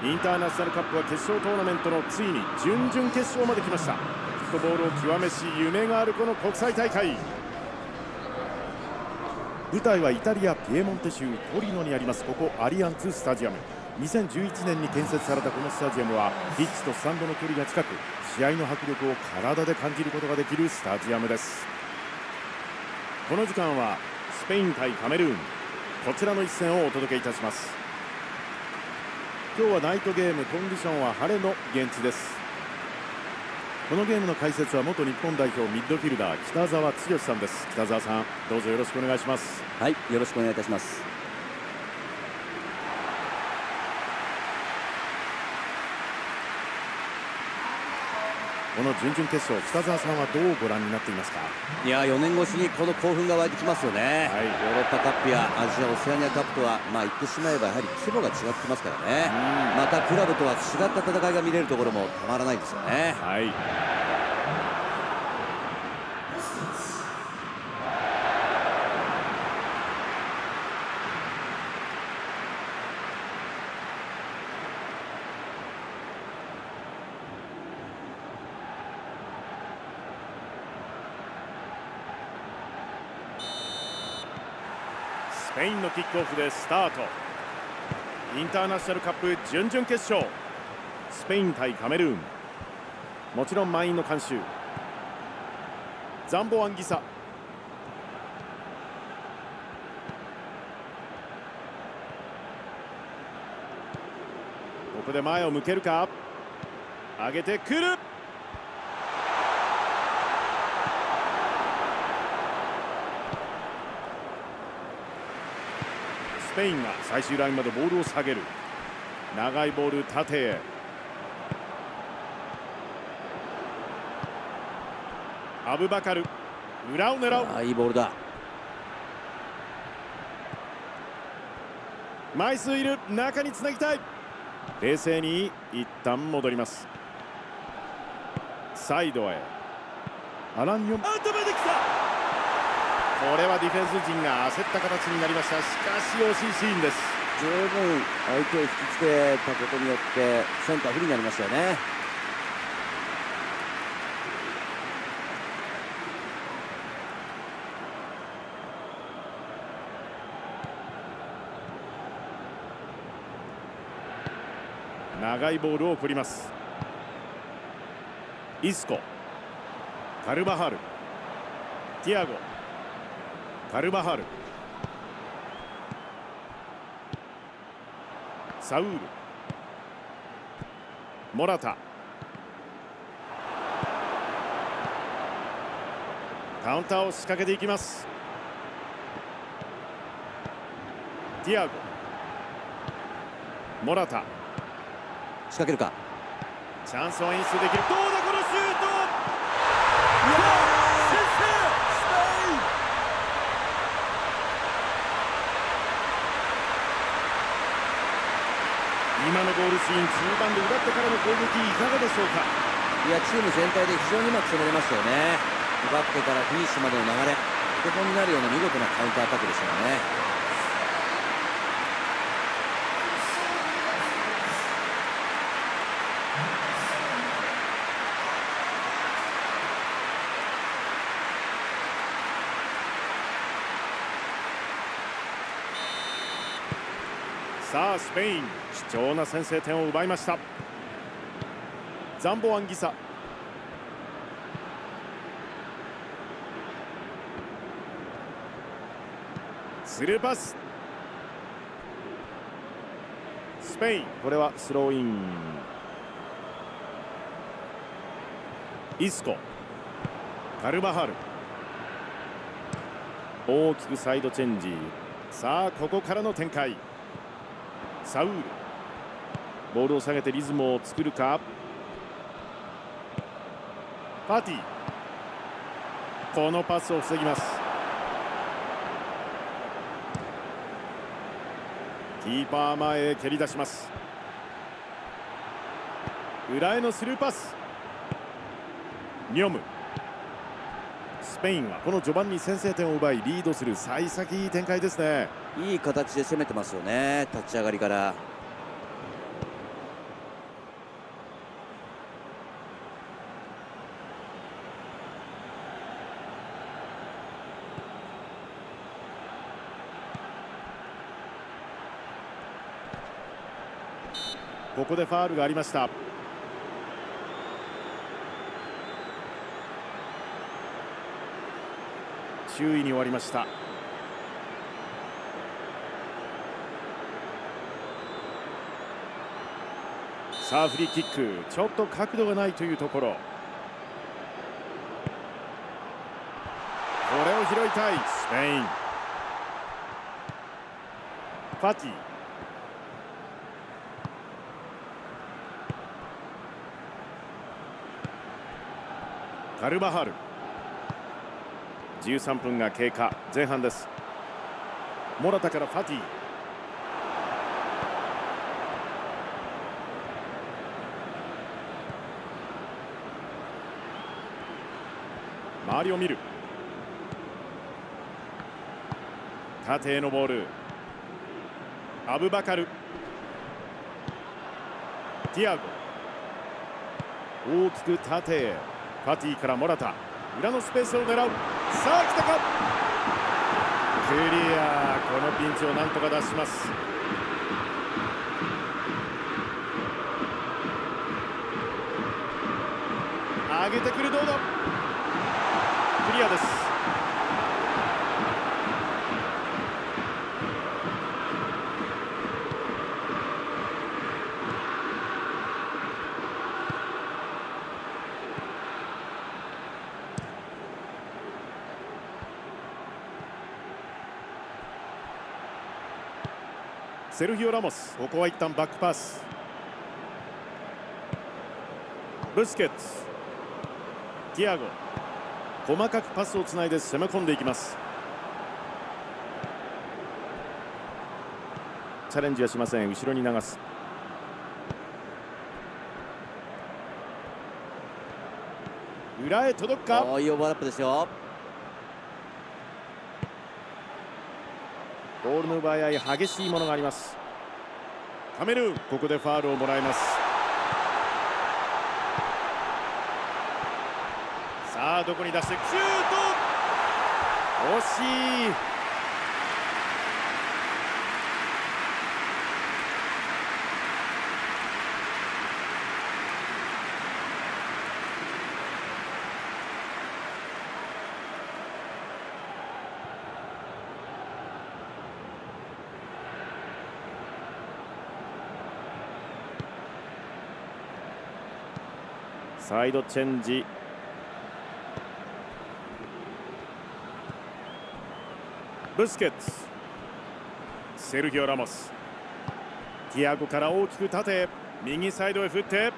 インターナショナルカップは決勝トーナメントのついに準々決勝まで来ました。フットボールを極めし夢があるこの国際大会。舞台はイタリアピエモンテ州トリノにあります。ここアリアンツスタジアム。2011年に建設されたこのスタジアムはピッチとスタンドの距離が近く試合の迫力を体で感じることができるスタジアムです。この時間はスペイン対カメルーン。こちらの一戦をお届けいたします。今日はナイトゲームコンディションは晴れの現地です。このゲームの解説は元日本代表ミッドフィルダー北澤剛さんです。北澤さんどうぞよろしくお願いします。はいよろしくお願いいたします。この準々決勝北澤さんはどうご覧になっていますか？いや4年越しにこの興奮が湧いてきますよね、はい、ヨーロッパカップやアジア・オセアニアカップとは、まあ、言ってしまえばやはり規模が違ってきますからね。またクラブとは違った戦いが見れるところもたまらないですよね。はいのキックオフでスタート。インターナショナルカップ準々決勝。スペイン対カメルーン。もちろん満員の観衆。ザンボアンギサ。ここで前を向けるか。上げてくる。ペインが最終ラインまでボールを下げる。長いボール縦へ。アブバカル。裏を狙う。あいいボールだ。枚数いる。中につなぎたい。冷静に一旦戻ります。サイドへ。アランニョム。アウトまで来たこれはディフェンス陣が焦った形になりました。しかし惜しいシーンです。十分相手を引きつけたことによってセンター不利になりましたよね。長いボールを送ります。イスコカルバハルティアゴカルバハル。サウール。モラタ。カウンターを仕掛けていきます。ティアゴ。モラタ。仕掛けるか。チャンスを演出できる。どうだこのシュート今のゴールシーン中盤で奪ってからの攻撃いかがでしょうか？いやチーム全体で非常にうまく攻めれましたよね。奪ってからフィニッシュまでの流れ。お手本になるような見事なカウンターアタックでしたよね。さあスペイン貴重な先制点を奪いました。ザンボアンギサ。スルーパス。スペイン。これはスローイン。イスコ。カルバハル。大きくサイドチェンジ。さあここからの展開。サウールボールを下げてリズムを作るか。パーティー。このパスを防ぎます。キーパー前へ蹴り出します。裏へのスルーパス。ニョム。スペインはこの序盤に先制点を奪いリードする幸先いい展開ですね。いい形で攻めてますよね。立ち上がりから。ここでファールがありました。注意に終わりました。さあフリーキックちょっと角度がないというところ。これを拾いたいスペイン。ファティ。カルバハル。13分が経過。前半です。モラタからファティ。周りを見る。縦へのボール。アブバカル。ティアゴ。大きく縦へ。ファティからモラタ。裏のスペースを狙う。さあ来たか。クリア。このピンチをなんとか出します。上げてくるどうだ。クリアです。セルヒオ・ラモス。ここは一旦バックパス。ブスケッツ。ティアゴ。細かくパスをつないで攻め込んでいきます。チャレンジはしません。後ろに流す。裏へ届くか？いいオーバーラップですよ。ボールの奪い合い激しいものがあります。カメルーンここでファールをもらいます。さあどこに出してシュート！惜しい！サイドチェンジ。ブスケッツセルギオ・ラモス。ティアゴから大きく縦へ右サイドへ振って。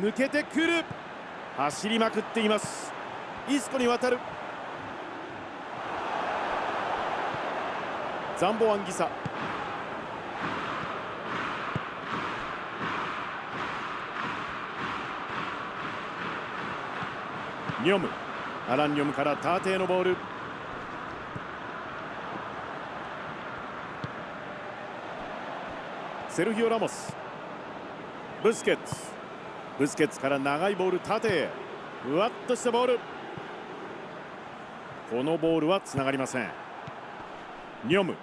抜けてくる。走りまくっています。イスコに渡る。ザンボアンギサ。ニョム。アランニョムからターテへのボール。セルヒオ・ラモス。ブスケッツ。ブスケッツから長いボール縦へ。ふわっとしたボール。このボールはつながりません。ニョム。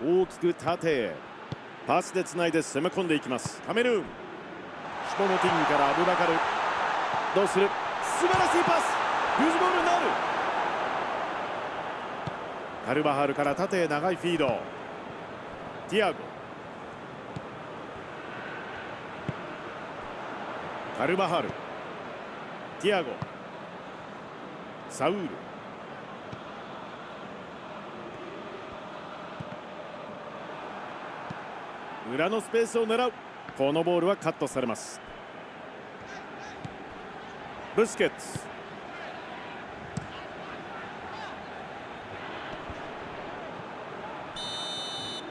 大きく縦へ。パスでつないで攻め込んでいきます。カメルーン。シュポモティングからアブバカル。どうする？素晴らしいパス。ルーズボールになる。カルバハルから縦へ長いフィード。ティアゴ。カルバハル。ティアゴ。サウール。裏のスペースを狙う。このボールはカットされます。ブスケッツ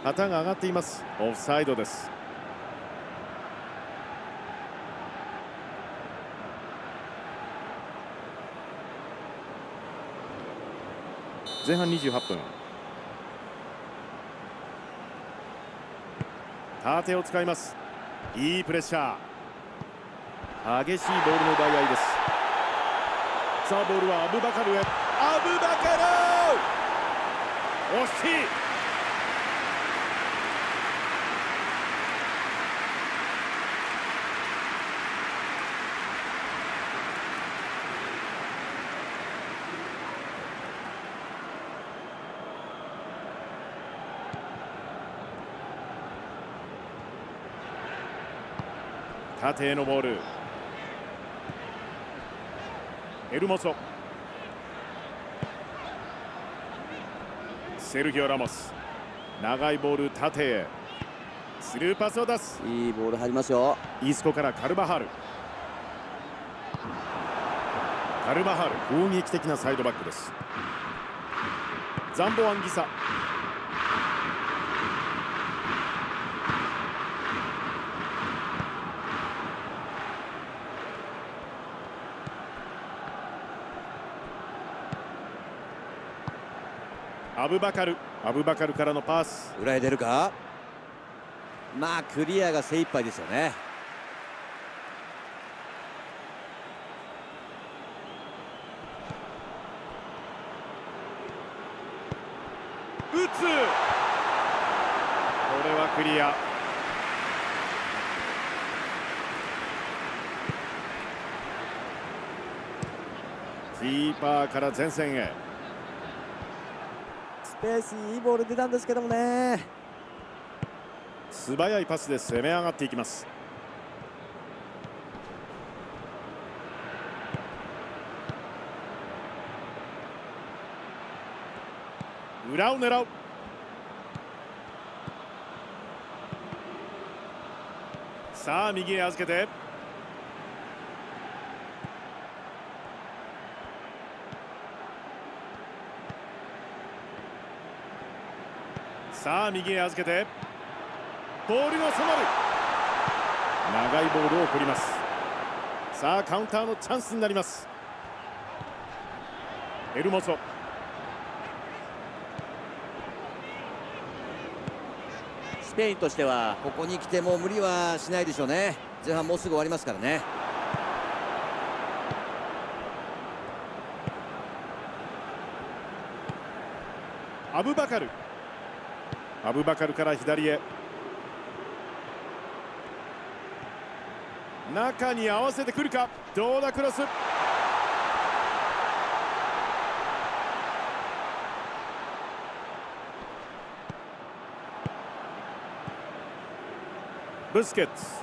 旗が上がっています。オフサイドです。前半28分。縦を使います。いいプレッシャー。激しいボールの奪い合いです。さあボールはアブバカルへ。アブバカル惜しい。縦へのボール。エルモソセルギオ・ラモス長いボール縦へスルーパスを出す。いいボール入りますよ。イースコからカルバハルカルバハル攻撃的なサイドバックです。ザンボアンギサアブバカルアブバカルからのパス。裏へ出るか？まあクリアが精一杯ですよね。打つ。これはクリア。キーパーから前線へ。スペースいいボール出たんですけどもね。素早いパスで攻め上がっていきます。裏を狙う。さあ右へ預けて。さあ右へ預けてボールが迫る。長いボールを送ります。さあカウンターのチャンスになります。エルモソ。スペインとしてはここに来ても無理はしないでしょうね。前半もうすぐ終わりますからね。アブバカルアブバカルから左へ。中に合わせてくるか？どうだクロス。ブスケッツ。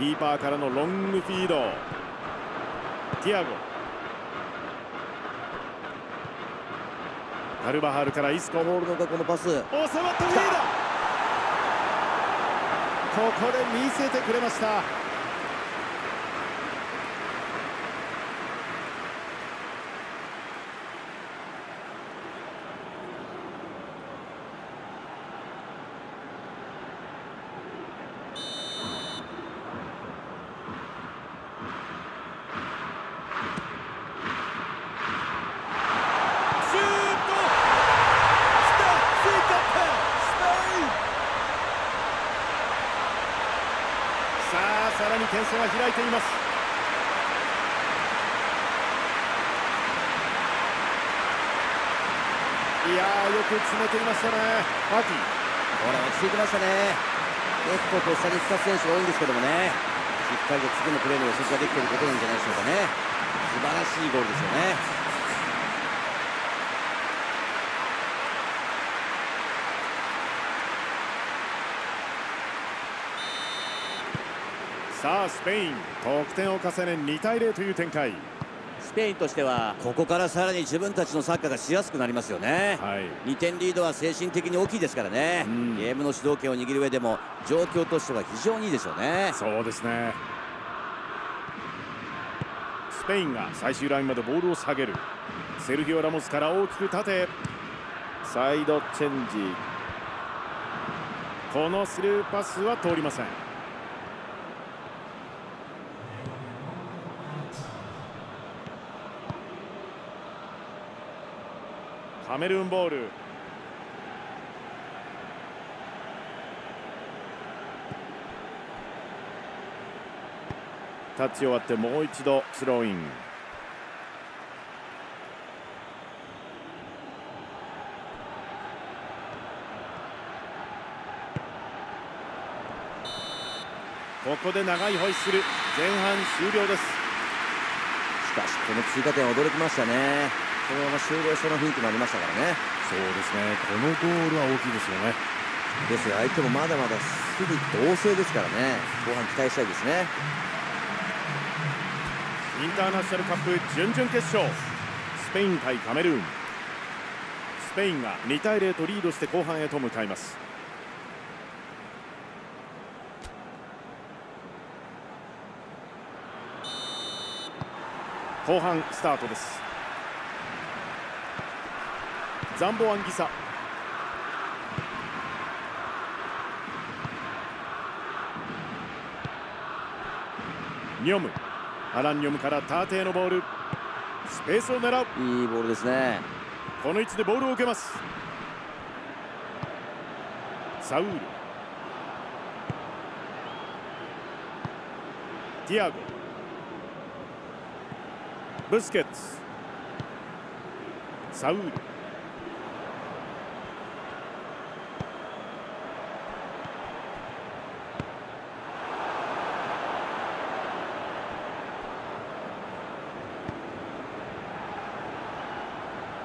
キーパーからのロングフィード。ティアゴ。カルバハルからイスコボールのこのパス。収まったフィー。ドここで見せてくれましたシュートスター追加点スペインさあさらに点差が開いています。いやーよく詰めていましたね。パーティー。これ落ち着いてましたね。結構とっさに使う選手が多いんですけどもね。しっかりと次のプレーの予測ができていることなんじゃないでしょうかね。素晴らしいゴールですよね。さあスペイン得点を重ね2対0という展開。スペインとしてはここからさらに自分たちのサッカーがしやすくなりますよね、はい。2点リードは精神的に大きいですからね、うん。ゲームの主導権を握る上でも状況としては非常にいいでしょうね。そうですね。スペインが最終ラインまでボールを下げる。セルギオ・ラモスから大きく縦へ。サイドチェンジ。このスルーパスは通りませんカメルーンボール。タッチ終わってもう一度スローイン。ここで長いホイッスル。前半終了です。しかしこの追加点は驚きましたね。このまま終了しそうな雰囲気もありましたからね。そうですね。このゴールは大きいですよね。ですよ。相手もまだまだすぐ同性ですからね。後半期待したいですね。インターナショナルカップ準々決勝。スペイン対カメルーン。スペインが2対0とリードして後半へと向かいます。後半スタートですザンボアンギサニョム。アランニョムからターテイのボール。スペースを狙う。いいボールですね。この位置でボールを受けます。サウール。ティアゴ。ブスケッツ。サウール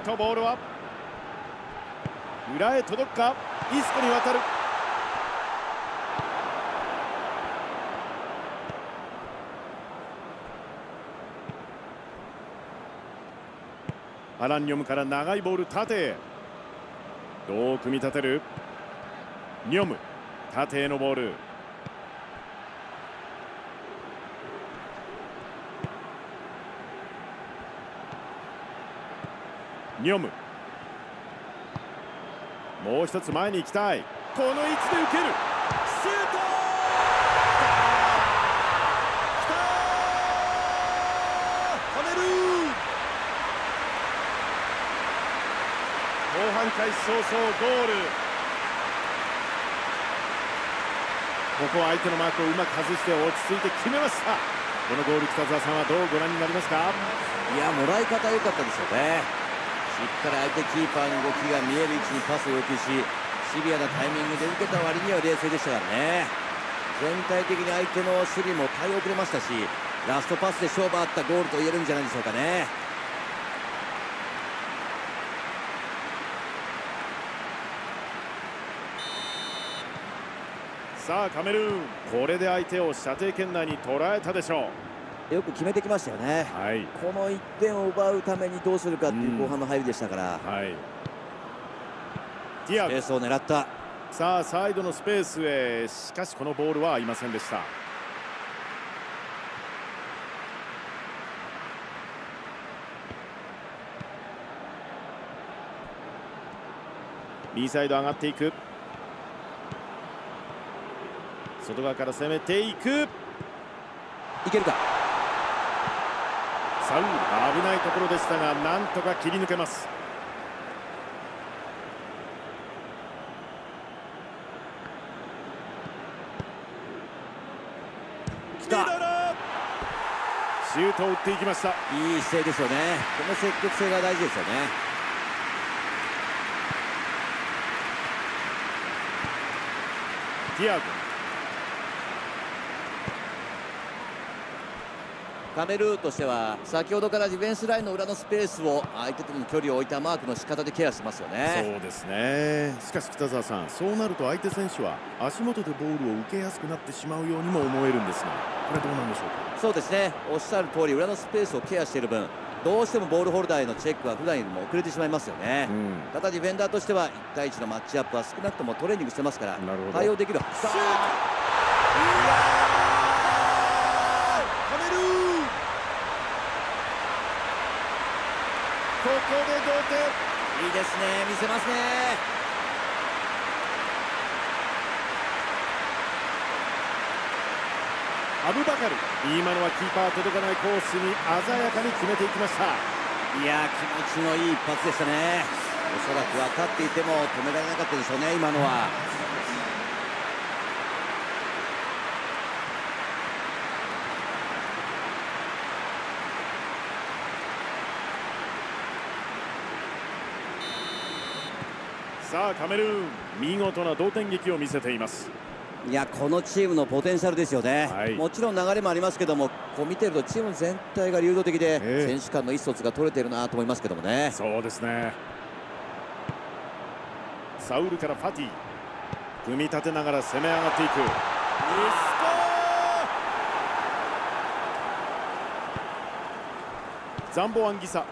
とボールは？裏へ届くか？イスコに渡る。アランニョムから長いボール縦へ。どう組み立てる？ニョム縦へのボール。ニョムもう一つ前に行きたい。この位置で受ける。シュート!カメルーン後半開始早々ゴールここは相手のマークをうまく外して落ち着いて決めました!このゴール北澤さんはどうご覧になりますかいやもらい方良かった!ですよねしっかり相手キーパーの動きが見える位置にパスを要求しシビアなタイミングで受けた割には冷静でしたからね。全体的に相手の守備も対応くれましたしラストパスで勝負あったゴールと言えるんじゃないでしょうかね。さあカメルーン。これで相手を射程圏内に捉えたでしょう。よく決めてきましたよね、はい、この1点を奪うためにどうするかっていう後半の入りでしたから、うん、はい、スペースを狙った。さあサイドのスペースへ。しかしこのボールは合いませんでした。右サイド上がっていく。外側から攻めていく。いけるか？サウ危ないところでしたがなんとか切り抜けます。来た。シュートを打っていきました。いい姿勢ですよね。この積極性が大事ですよね。ティアゴカメルーンとしては先ほどからディフェンスラインの裏のスペースを相手との距離を置いたマークの仕方でケアしてますよね。そうですね。しかし北澤さんそうなると相手選手は足元でボールを受けやすくなってしまうようにも思えるんですがこれはどうなんでしょうか？そうですね。おっしゃる通り裏のスペースをケアしている分どうしてもボールホルダーへのチェックは普段よりも遅れてしまいますよね、うん、ただディフェンダーとしては1対1のマッチアップは少なくともトレーニングしてますから対応できる。シュートここで同点。いいですね。見せますね。アブバカル。今のはキーパー届かないコースに鮮やかに決めていきました。いや気持ちのいい一発でしたね。おそらく分かっていても止められなかったでしょうね今のはさあカメルーン見事な同点劇を見せています。いやこのチームのポテンシャルですよね、はい、もちろん流れもありますけどもこう見てるとチーム全体が流動的で、えー、選手間の意思疎通が取れてるなと思いますけどもね。そうですね。サウルからファティ組み立てながら攻め上がっていく。ザンボアンギサ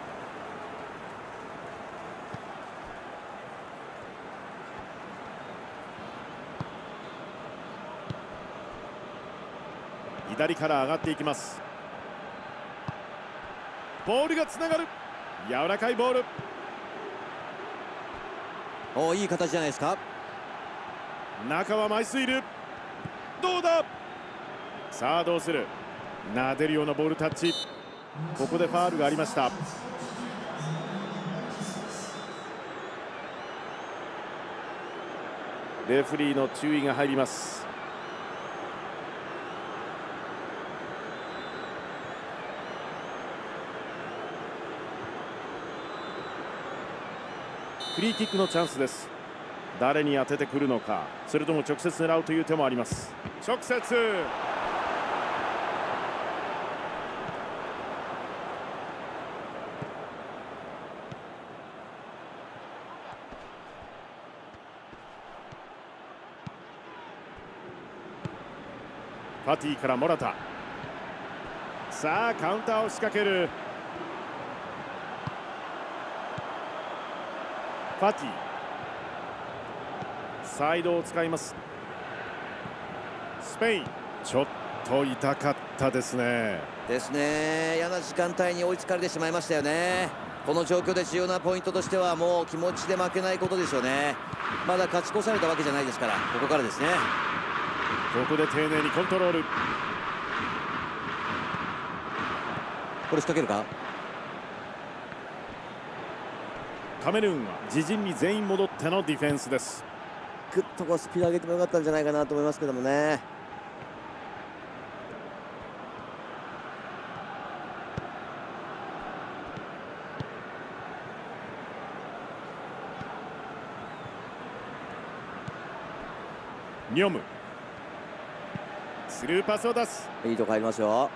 左から上がっていきます。ボールがつながる。柔らかいボール。おいい形じゃないですか。中は枚数いるどうだ？さあどうする？撫でるようなボールタッチ。ここでファールがありました。レフリーの注意が入りますフリーキックのチャンスです。誰に当ててくるのか。それとも直接狙うという手もあります。直接。ファティからモラタ。さあカウンターを仕掛けるファティ。サイドを使います。スペイン。ちょっと痛かったですね。ですね。嫌な時間帯に追いつかれてしまいましたよね。この状況で重要なポイントとしてはもう気持ちで負けないことですよね。まだ勝ち越されたわけじゃないですから。ここからですね。ここで丁寧にコントロール。これ仕掛けるか？カメルーンは自陣に全員戻ってのディフェンスです。ぐっとこうスピード上げてもよかったんじゃないかなと思いますけどもね。ニョム。スルーパスを出す。いいとこ入りますよ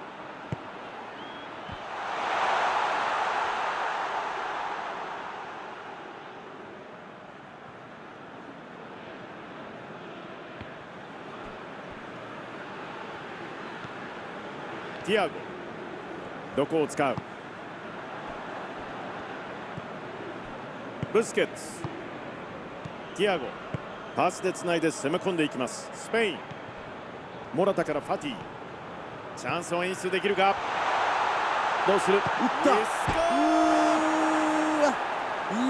ティアゴどこを使う？ブスケッツティアゴパスでつないで攻め込んでいきます。スペインモラタからファティ。チャンスを演出できるか？どうする？打った。い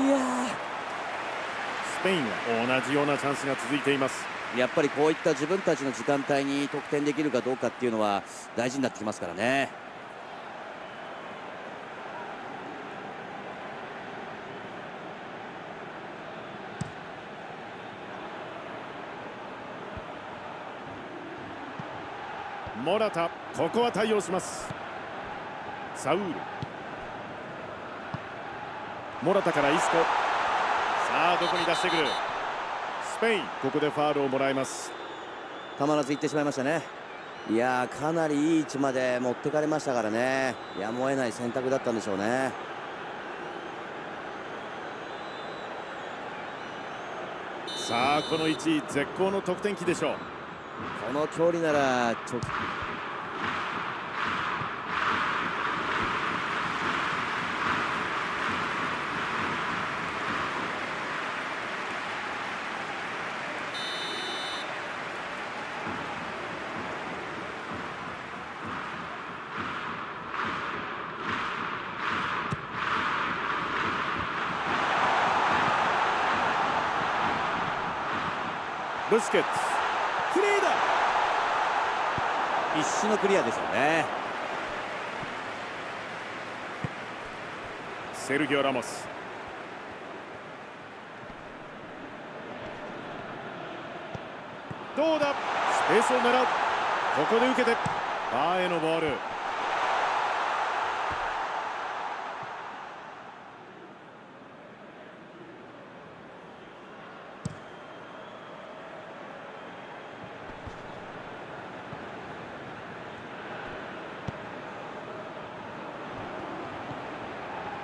やスペインは同じようなチャンスが続いていますやっぱりこういった自分たちの時間帯に得点できるかどうかっていうのは大事になってきますからね。モラタここは対応します。サウール。モラタからイスコ。さあどこに出してくる。スペインここでファールをもらいます。たまらず行ってしまいましたね。いやかなりいい位置まで持ってかれましたからね。やむを得ない選択だったんでしょうね。さあこの位置絶好の得点機でしょう。この距離なら直ブスケッツクリーだ一瞬のクリアですよね。セルギオ・ラモス。どうだ？スペースを狙う。ここで受けてバーへのボール。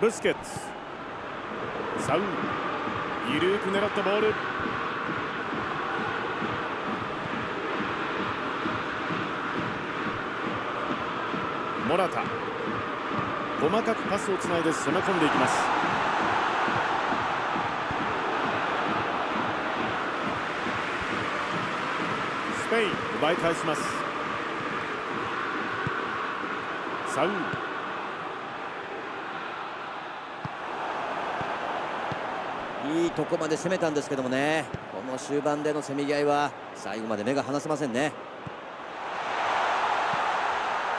ブスケッツサウゆるく狙ったボールモラタ細かくパスをつないで攻め込んでいきますスペイン奪い返しますサ3いいとこまで攻めたんですけどもね。この終盤でのせめぎ合いは最後まで目が離せませんね。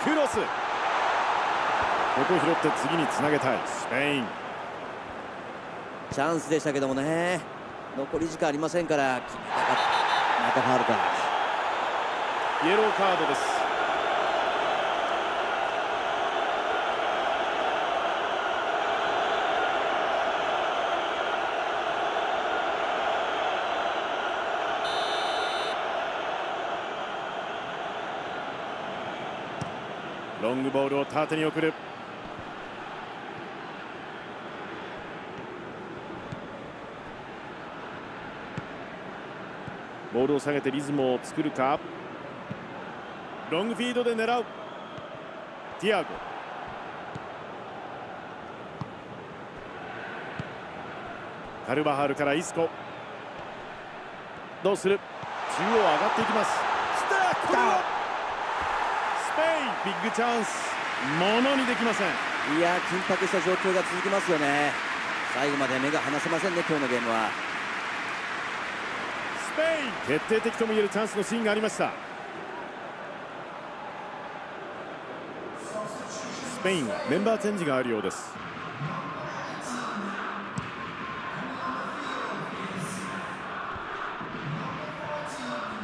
クロス。ここ拾って次につなげたい。スペイン。チャンスでしたけどもね。残り時間ありませんから決めたかまた。ファウルか。イエローカードですロングボールを縦に送る。ボールを下げてリズムを作るか。ロングフィードで狙う。ティアゴ。カルバハルからイスコ。どうする？中央上がっていきます。スターこれはスペインビッグチャンス。ものにできません。いや緊迫した状況が続きますよね。最後まで目が離せませんね今日のゲームは。スペイン。決定的ともいえるチャンスのシーンがありました。スペインはメンバーチェンジがあるようです。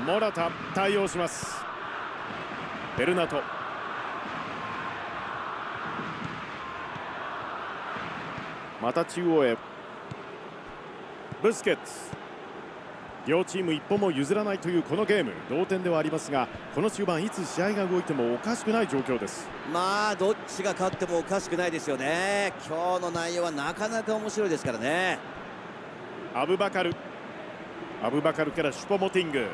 モラタ対応しますベルナト。また中央へ。ブスケッツ。両チーム一歩も譲らないというこのゲーム。同点ではありますがこの終盤いつ試合が動いてもおかしくない状況です。まあどっちが勝ってもおかしくないですよね。今日の内容はなかなか面白いですからね。アブバカル。アブバカルからシュポモティング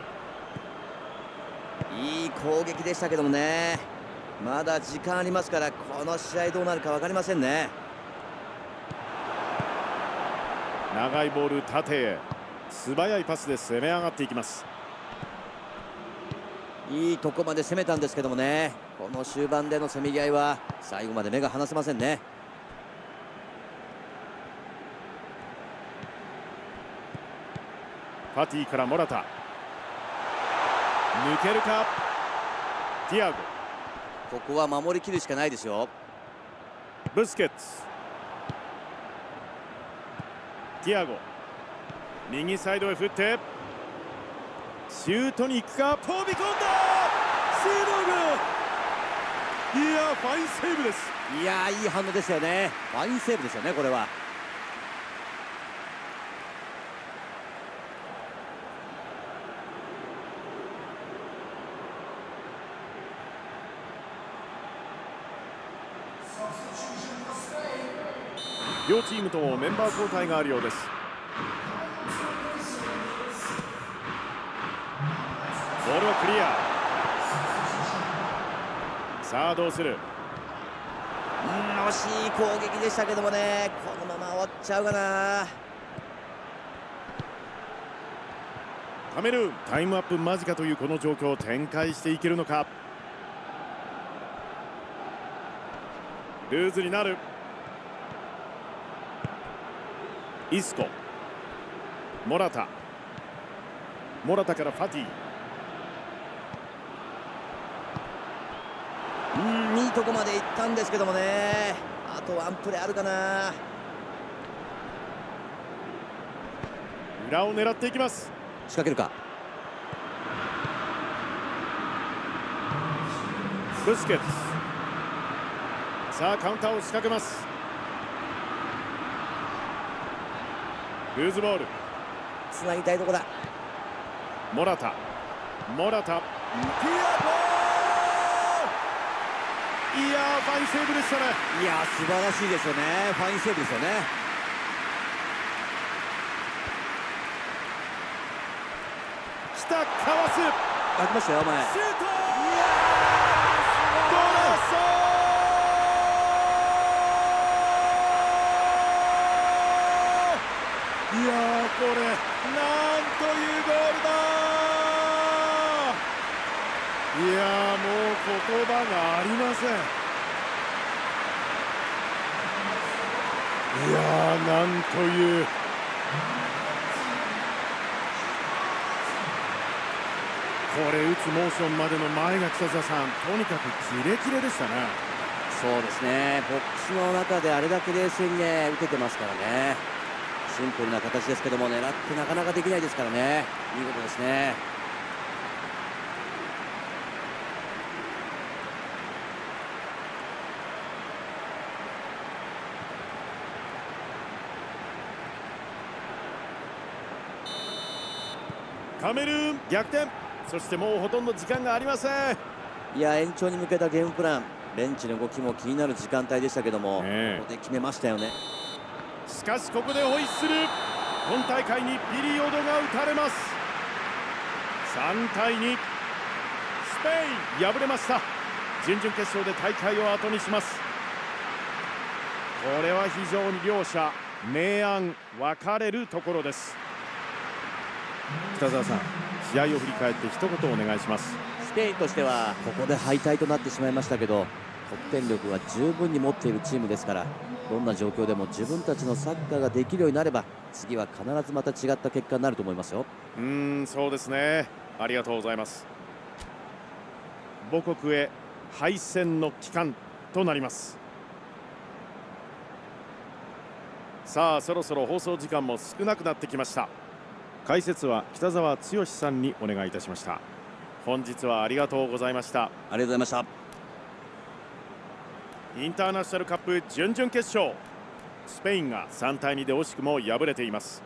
いい攻撃でしたけどもね。まだ時間ありますからこの試合どうなるか分かりませんね。長いボール縦へ。素早いパスで攻め上がっていきます。いいとこまで攻めたんですけどもね。この終盤でのせめぎ合いは最後まで目が離せませんね。ファティからモラタ抜けるか？ティアゴ。ここは守りきるしかないですよブスケッツ。ティアゴ。右サイドへ振って。シュートに行くか？飛び込んだ！シードグいやファインセーブです。いやいい反応ですよね。ファインセーブですよねこれは両チームともメンバー交代があるようです。ボールはクリア。さあどうする？うん惜しい攻撃でしたけどもね。このまま終わっちゃうかな。カメルーンタイムアップ間近というこの状況を展開していけるのか？ルーズになる。イスコ。モラタ。モラタからファティ。うんいいとこまで行ったんですけどもね。あとワンプレーあるかな。裏を狙っていきます。仕掛けるか。ブスケッツさあカウンターを仕掛けます。ルーズボール。つなぎたいとこだ。モラタ。モラタ。いやファインセーブでしたね。いや素晴らしいですよね。ファインセーブですよね。来たかわす。開きましたよ前。シュートゴラソいこれなんというゴールだいやもう言葉がありません。いやなんという。これ打つモーションまでの前が北澤さんとにかくキレキレでしたね。そうですね。ボックスの中であれだけ冷静にね打ててますからね。シンプルな形ですけども狙ってなかなかできないですからね。見事ですね。カメルーン逆転。そしてもうほとんど時間がありません。いや延長に向けたゲームプラン。ベンチの動きも気になる時間帯でしたけども、ね、ここで決めましたよね。しかしここでホイッスル。今大会にピリオドが打たれます。3対2スペイン。敗れました。準々決勝で大会を後にします。これは非常に両者明暗分かれるところです。北澤さん試合を振り返って一言お願いします。スペインとしてはここで敗退となってしまいましたけど得点力は十分に持っているチームですからどんな状況でも自分たちのサッカーができるようになれば次は必ずまた違った結果になると思いますよ。うんそうですね。ありがとうございます。母国へ敗戦の期間となります。さあそろそろ放送時間も少なくなってきました。解説は北澤剛さんにお願いいたしました。本日はありがとうございました。ありがとうございましたインターナショナルカップ準々決勝。スペインが3対2で惜しくも敗れています。